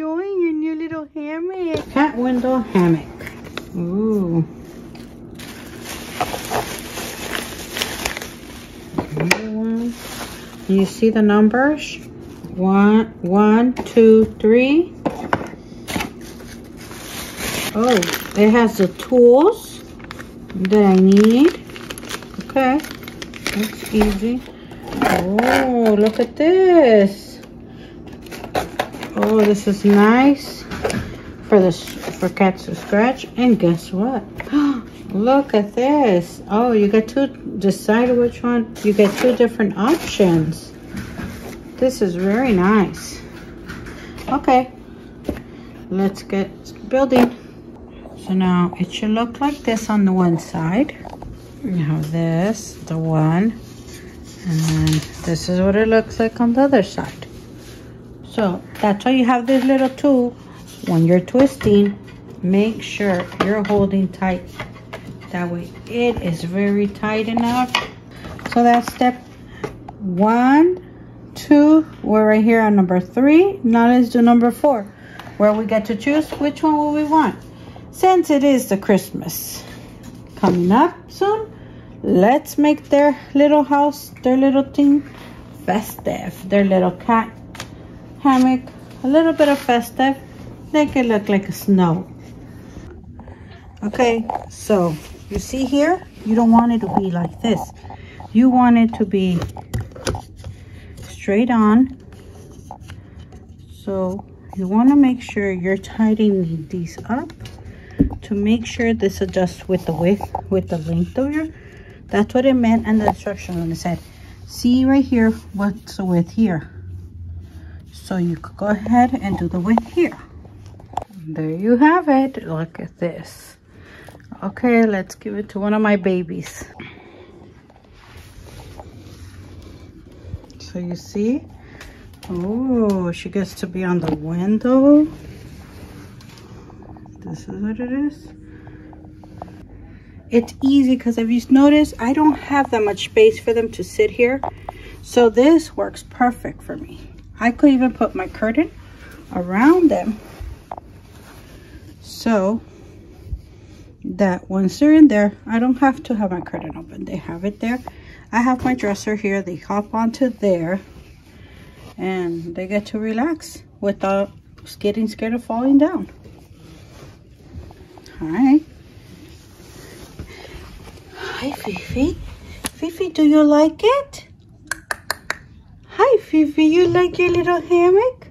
enjoying your new little hammock. Cat window hammock. Ooh. Another one. You see the numbers? One, one, two, three. Oh, it has the tools that I need. Okay, that's easy. Oh, look at this. Oh, this is nice for the for cats to scratch. And guess what? Look at this. Oh, you get to decide which one. You get two different options. This is very nice. Okay, let's get building. So now it should look like this on the one side. You have this, the one, and then this is what it looks like on the other side. So that's why you have this little tool. When you're twisting, make sure you're holding tight that way it is very tight enough. So that's step one, two, we're right here on number three. Now let's do number four, where we get to choose which one will we want. Since it is the Christmas coming up soon, let's make their little house, their little thing festive. Their little cat hammock, a little bit of festive. Make it look like a snow. Okay, so you see here, you don't want it to be like this. You want it to be straight on. So you want to make sure you're tidying these up to make sure this adjusts with the width, with the length of your, that's what it meant and the instruction when it said, see right here, what's the width here. So you could go ahead and do the width here. There you have it. Look at this. Okay, let's give it to one of my babies. So you see? Oh, she gets to be on the window. This is what it is. It's easy because if you notice, I don't have that much space for them to sit here. So this works perfect for me. I could even put my curtain around them. So that once they're in there, I don't have to have my curtain open. They have it there. I have my dresser here. They hop onto there and they get to relax without getting scared of falling down. Right. Hi, Fifi. Fifi, do you like it? Fifi. You like your little hammock?